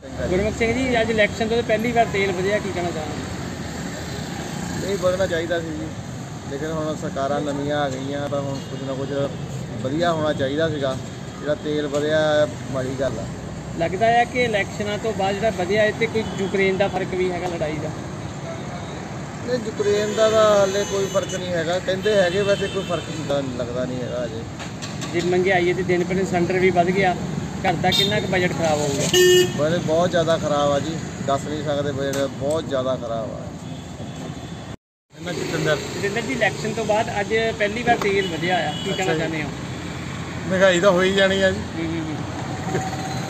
ਗੁਰਮੁਖ ਸਿੰਘ ਜੀ ਅੱਜ ਇਲੈਕਸ਼ਨ ਤੋਂ ਪਹਿਲੀ ਵਾਰ ਤੇਲ ਵਧਿਆ ਕੀ ਕਹਿਣਾ ਚਾਹੁੰਦੇ ਨਹੀਂ ਵਧਣਾ ਚਾਹੀਦਾ ਸੀ ਜੀ। ਲੇਕਿਨ ਹੁਣ ਸਰਕਾਰਾਂ ਨਵੀਆਂ ਆ ਗਈਆਂ ਤਾਂ ਹੁਣ ਕੁਝ ਨਾ ਕੁਝ ਵਧੀਆ ਹੋਣਾ ਚਾਹੀਦਾ ਸੀਗਾ। ਜਿਹੜਾ ਤੇਲ ਵਧਿਆ ਮਾੜੀ ਗੱਲ ਆ। ਲੱਗਦਾ ਹੈ ਕਿ ਇਲੈਕਸ਼ਨਾਂ ਤੋਂ ਬਾਅਦ ਜਿਹੜਾ ਵਧਿਆ ਹੈ ਤੇ ਕੋਈ ਯੂਕਰੇਨ ਦਾ ਫ਼ਰਕ ਵੀ ਹੈਗਾ ਲੜਾਈ ਦਾ? ਨਹੀਂ ਯੂਕਰੇਨ ਦਾ ਤਾਂ ਹਾਲੇ ਕੋਈ ਫ਼ਰਕ ਨਹੀਂ ਹੈਗਾ। ਕਹਿੰਦੇ ਹੈਗੇ ਵੈਸੇ ਕੋਈ ਫ਼ਰਕ ਲੱਗਦਾ ਨਹੀਂ ਹੈਗਾ ਅਜੇ ਜੇ ਹੈ ਤੇ ਦਿਨ ਪਰ ਸਿਲੰਡਰ ਵੀ ਵੱਧ ਗਿਆ। ਘਰ ਦਾ ਕਿੰਨਾ ਕੁ ਬਜਟ ਖਰਾਬ ਹੋਊਗਾ? ਬੜੇ ਬਹੁਤ ਜ਼ਿਆਦਾ ਖਰਾਬ ਆ ਜੀ। ਦੱਸ ਨਹੀਂ ਸਕਦੇ ਬਜਟ ਬਹੁਤ ਜ਼ਿਆਦਾ ਖਰਾਬ ਆ। ਇਹਨਾਂ ਜਿੰਦਰ ਜੀ ਇਲੈਕਸ਼ਨ ਤੋਂ ਬਾਅਦ ਅੱਜ ਪਹਿਲੀ ਵਾਰ ਤੇਲ ਵਧਿਆ ਆ। ਕੀ ਕਹਿਣਾ ਚਾਹੁੰਦੇ ਹੋ? ਮਹਿੰਗਾਈ ਤਾਂ ਹੋਈ ਜਾਣੀ ਆ ਜੀ। ਹੂੰ, ਹੂੰ, ਹੂੰ।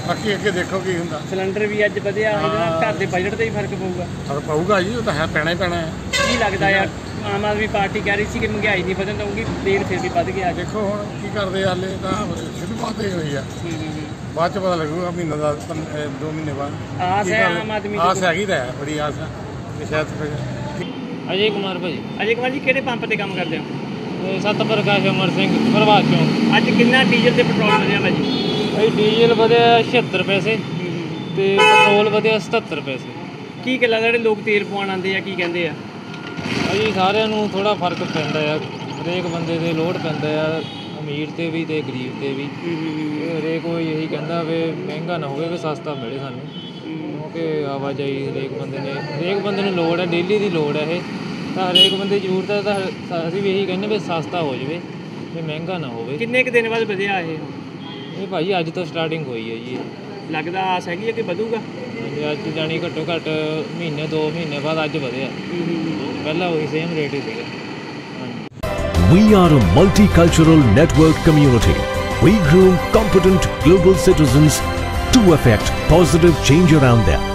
ਬਾਕੀ ਅੱਗੇ ਦੇਖੋ ਕੀ ਹੁੰਦਾ। ਸਿਲੰਡਰ ਵੀ ਅੱਜ ਵਧਿਆ ਇਹਦੇ ਨਾਲ ਘਰ ਦੇ ਬਜਟ ਤੇ ਹੀ ਫ਼ਰਕ ਪਊਗਾ। ਫ਼ਰਕ ਪਊਗਾ ਜੀ ਉਹ ਤਾਂ ਹੈ ਪੈਣਾ ਹੀ ਪੈਣਾ ਹੈ। ਕੀ ਲੱਗਦਾ ਯਾਰ ਆਮ ਆਦਮੀ ਪਾਰਟੀ ਕਹਿ ਰਹੀ ਸੀ ਕਿ ਮਹਿੰਗਾਈ ਨਹੀਂ ਵਧਣ ਦਊਗੀ ਤੇਲ ਫਿਰ ਵੀ ਵੱਧ ਗਿਆ ਅੱਜ। ਦੇਖੋ ਹੁਣ ਕੀ ਕਰਦੇ ਆ ਹਾਲੇ ਤਾਂ ਸ਼ੁਰੂਆਤ ਹੀ ਹੋਈ ਆ। ਹੂੰ, ਹੂੰ, ਹੂੰ। ਬਾਅਦ ਚ ਪਤਾ ਲੱਗੂਗਾ ਮਹੀਨਾ ਦਾ ਪੰ- ਅਹ ਦੋ ਮਹੀਨੇ ਬਾਅਦ। ਆਸ ਹੈ ਆਮ ਆਦਮੀ ਆਸ ਹੈਗੀ ਤਾਂ ਬੜੀ ਆਸ ਹੈ ਸ਼ਾਇਦ ਫਿਰ ਅਜੇ ਕੁਮਾਰ ਭਾਜੀ। ਅਜੇ ਕੁਮਾਰ ਜੀ ਕਿਹੜੇ ਪੰਪ ਤੇ ਕੰਮ ਕਰਦੇ ਹੋ? ਇਹ ਸਤ ਪ੍ਰਕਾਸ਼ ਅਮਰ ਸਿੰਘ ਪ੍ਰਭਾਤ ਚੌਂਕ। ਅੱਜ ਕਿੰਨਾ ਡੀਜ਼ਲ ਤੇ ਪੈਟਰੋਲ ਵਧਿਆ ਭਾਜੀ? ਭਾਈ ਡੀਜ਼ਲ ਵਧਿਆ 76 ਪੈਸੇ ਤੇ ਪੈਟਰੋਲ ਵਧਿਆ 77 ਪੈਸੇ। ਕੀ ਗੱਲਾਂ ਜਿਹੜੇ ਲੋਕ ਤੇਲ ਪਵਾਉਣ ਆਉਂਦੇ ਆ ਕੀ ਕਹਿੰਦੇ ਆ? ਭਾਜੀ ਸਾਰਿਆਂ ਨੂੰ ਥੋੜਾ ਫ਼ਰਕ ਪੈਂਦਾ ਆ। ਹਰੇਕ ਬੰਦੇ ਦੇ ਲੋਡ ਪੈਂਦਾ ਆ ਅਮੀਰ ਤੇ ਵੀ ਤੇ ਗਰੀਬ ਤੇ ਵੀ। ਇਹ ਹਰੇਕ ਕੋਈ ਇਹੀ ਕਹਿੰਦਾ ਵੀ ਮਹਿੰਗਾ ਨਾ ਹੋਵੇ ਵੀ ਸਸਤਾ ਮਿਲੇ ਸਾਨੂੰ। ਕਿਉਂਕਿ ਆਵਾਜਾਈ ਹਰੇਕ ਬੰਦੇ ਨੇ ਹਰੇਕ ਬੰਦੇ ਨੂੰ ਲੋੜ ਹੈ ਡੇਲੀ ਦੀ ਲੋੜ ਹੈ ਇਹ। ਤਾਂ ਹਰੇਕ ਬੰਦੇ ਦੀ ਜ਼ਰੂਰਤ ਹੈ ਤਾਂ ਅਸੀਂ ਵੀ ਇਹੀ ਕਹਿੰਦੇ ਵੀ ਸਸਤਾ ਹੋ ਜਾਵੇ ਵੀ ਮਹਿੰਗਾ ਨਾ ਹੋਵੇ। ਕਿੰਨੇ ਕੁ ਦਿਨ ਬਾਅਦ ਵਧਿਆ ਇਹ? ਇਹ ਭਾਜੀ ਅੱਜ ਤੋਂ ਸਟਾਰਟਿੰਗ ਹੋਈ ਹੈ ਜੀ ਲੱਗਦਾ ਆਸ ਹੈਗੀ ਹੈ ਕਿ ਵਧੂਗਾ? ਤੇ ਅੱਜ ਜਾਣੀ ਘੱਟੋ ਘੱਟ ਮਹੀਨੇ ਦੋ ਮਹੀਨੇ ਬਾਅਦ ਅੱਜ ਵਧਿਆ ਪਹਿਲਾਂ ਉਹੀ ਸੇਮ ਰੇਟ ਹੀ ਸੀਗਾ ਹਾਂਜੀ We are a multicultural network community. We groom competent global citizens to effect positive change around them.